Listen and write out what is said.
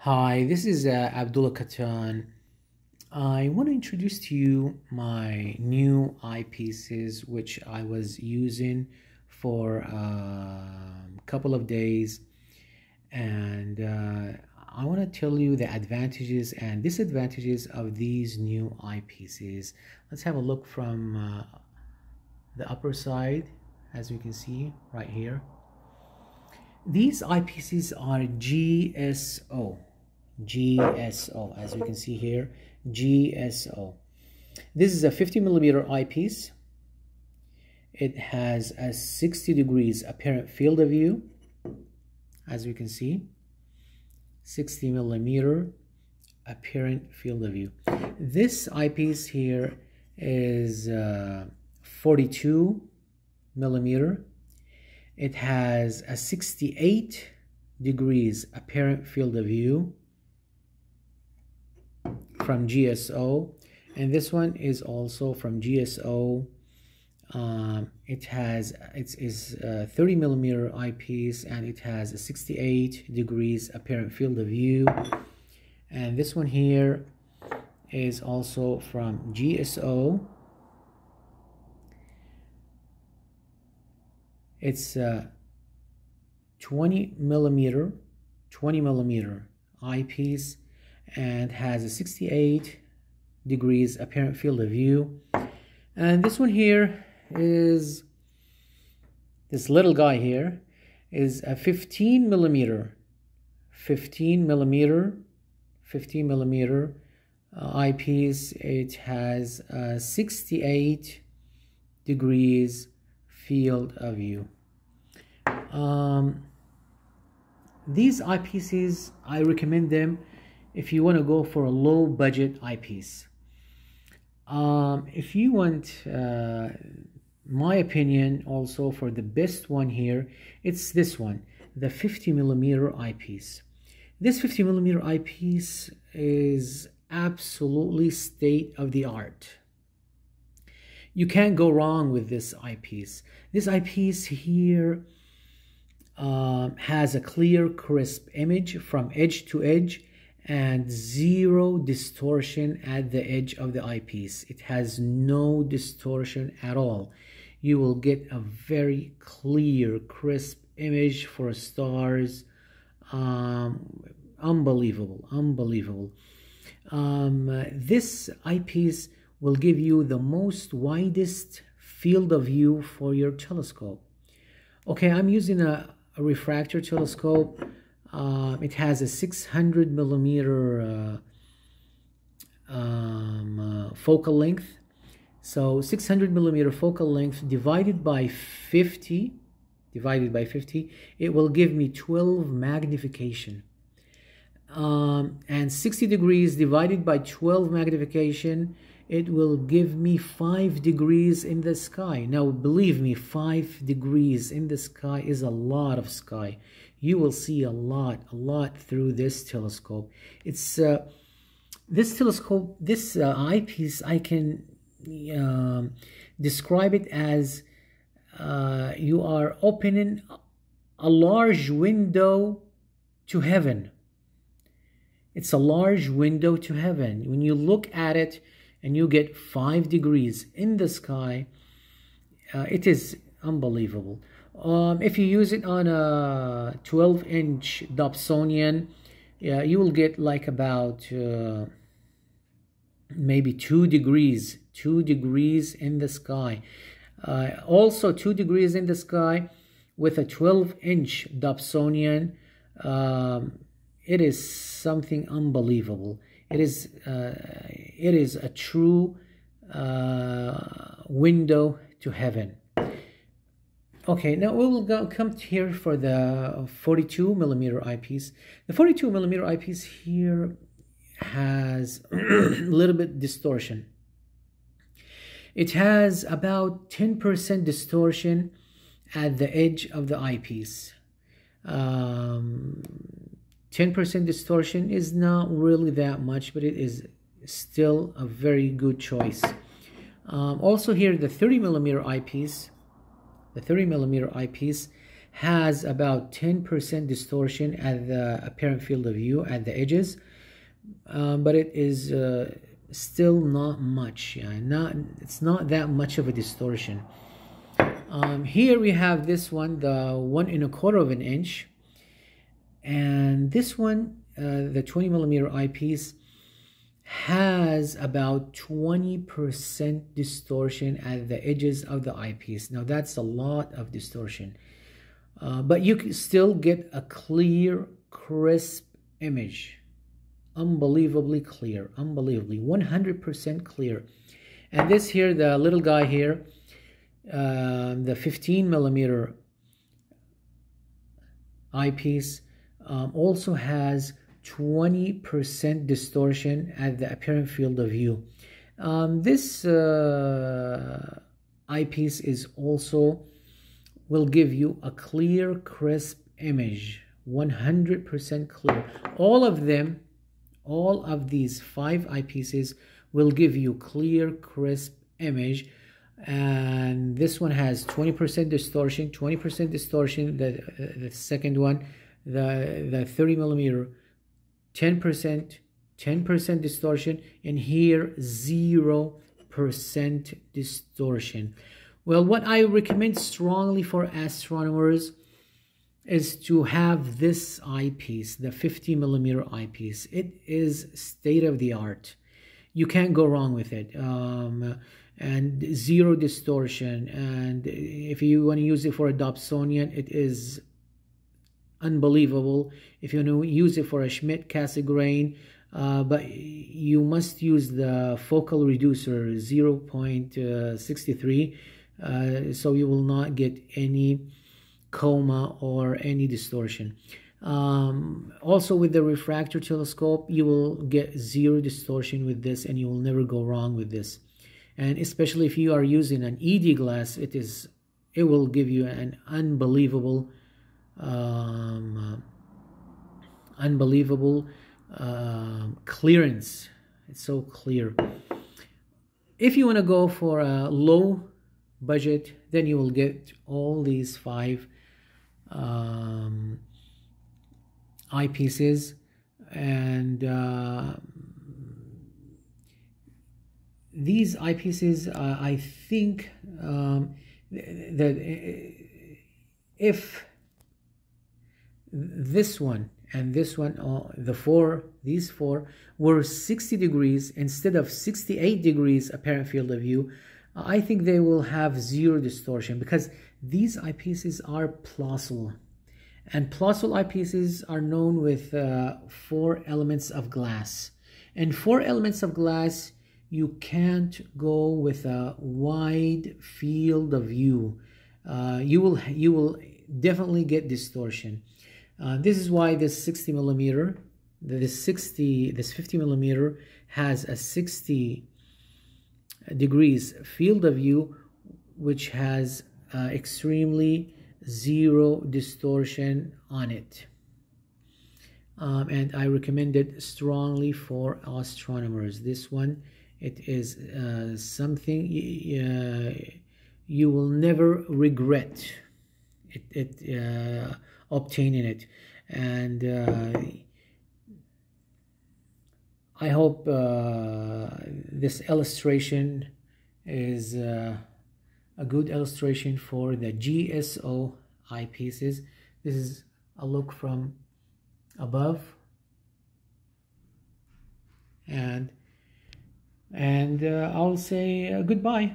Hi, this is uh, Abdullah Kattan. I want to introduce to you my new eyepieces which I was using for a um, couple of days and uh, I want to tell you the advantages and disadvantages of these new eyepieces. Let's have a look from uh, the upper side as you can see right here. These eyepieces are GSO GSO as you can see here GSO this is a 50 millimeter eyepiece. It has a 60 degrees apparent field of view as we can see. 60 millimeter apparent field of view. This eyepiece here is uh, 42 millimeter. It has a 68 degrees apparent field of view from GSO and this one is also from GSO um, it has it is a 30 millimeter eyepiece and it has a 68 degrees apparent field of view. And this one here is also from GSO it's a 20 millimeter 20 millimeter eyepiece and has a 68 degrees apparent field of view. And this one here is this little guy here is a 15 millimeter 15 millimeter 15 millimeter uh, eyepiece. It has a 68 degrees field of view. Um, these eyepieces I recommend them if you want to go for a low budget eyepiece. Um, if you want uh, my opinion also for the best one here, it's this one, the 50 millimeter eyepiece. This 50 millimeter eyepiece is absolutely state of the art. You can't go wrong with this eyepiece. This eyepiece here uh, has a clear, crisp image from edge to edge and zero distortion at the edge of the eyepiece. It has no distortion at all. You will get a very clear, crisp image for stars. Um, unbelievable, unbelievable. Um, this eyepiece will give you the most widest field of view for your telescope. Okay, I'm using a, a refractor telescope uh, it has a 600 millimeter uh, um, uh, focal length. So 600 millimeter focal length divided by 50, divided by 50, it will give me 12 magnification. Um, and 60 degrees divided by 12 magnification, it will give me 5 degrees in the sky. Now, believe me, 5 degrees in the sky is a lot of sky you will see a lot, a lot through this telescope. It's uh, this telescope, this uh, eyepiece, I can um, describe it as uh, you are opening a large window to heaven. It's a large window to heaven. When you look at it and you get five degrees in the sky, uh, it is unbelievable. Um, if you use it on a 12 inch Dobsonian, yeah, you will get like about uh, maybe two degrees, two degrees in the sky. Uh, also two degrees in the sky with a 12 inch Dobsonian. Um, it is something unbelievable. It is, uh, it is a true uh, window to heaven. Okay, now we will go, come here for the 42 millimeter eyepiece. The 42 millimeter eyepiece here has a little bit distortion. It has about 10% distortion at the edge of the eyepiece. 10% um, distortion is not really that much, but it is still a very good choice. Um, also here, the 30 millimeter eyepiece the 30 millimeter eyepiece has about 10% distortion at the apparent field of view at the edges um, but it is uh, still not much yeah, not it's not that much of a distortion um, here we have this one the one and a quarter of an inch and this one uh, the 20 millimeter eyepiece has about 20% distortion at the edges of the eyepiece. Now that's a lot of distortion. Uh, but you can still get a clear, crisp image. Unbelievably clear, unbelievably, 100% clear. And this here, the little guy here, uh, the 15 millimeter eyepiece um, also has 20% distortion at the apparent field of view. Um, this uh, eyepiece is also will give you a clear, crisp image, 100% clear. All of them, all of these five eyepieces will give you clear, crisp image. And this one has 20% distortion, 20% distortion, the, uh, the second one, the, the 30 millimeter 10%, 10% distortion, and here 0% distortion. Well, what I recommend strongly for astronomers is to have this eyepiece, the 50 millimeter eyepiece. It is state of the art. You can't go wrong with it. Um, and zero distortion. And if you want to use it for a Dobsonian, it is unbelievable. If you to use it for a Schmidt Cassegrain uh, but you must use the focal reducer 0.63 uh, so you will not get any coma or any distortion. Um, also with the refractor telescope you will get zero distortion with this and you will never go wrong with this. And especially if you are using an ED glass it is it will give you an unbelievable um, unbelievable uh, clearance. It's so clear. If you want to go for a low budget, then you will get all these five um, eyepieces and uh, these eyepieces uh, I think um, that if this one and this one, uh, the four, these four were 60 degrees instead of 68 degrees apparent field of view, I think they will have zero distortion because these eyepieces are Plössl. And Plössl eyepieces are known with uh, four elements of glass. And four elements of glass, you can't go with a wide field of view. Uh, you will you will definitely get distortion. Uh, this is why this 60 millimeter, this 60, this 50 millimeter has a 60 degrees field of view, which has uh, extremely zero distortion on it. Um, and I recommend it strongly for astronomers. This one, it is uh, something uh, you will never regret. It, it uh, obtaining it and uh, I hope uh, this illustration is uh, a good illustration for the GSO eyepieces. This is a look from above and and uh, I'll say uh, goodbye.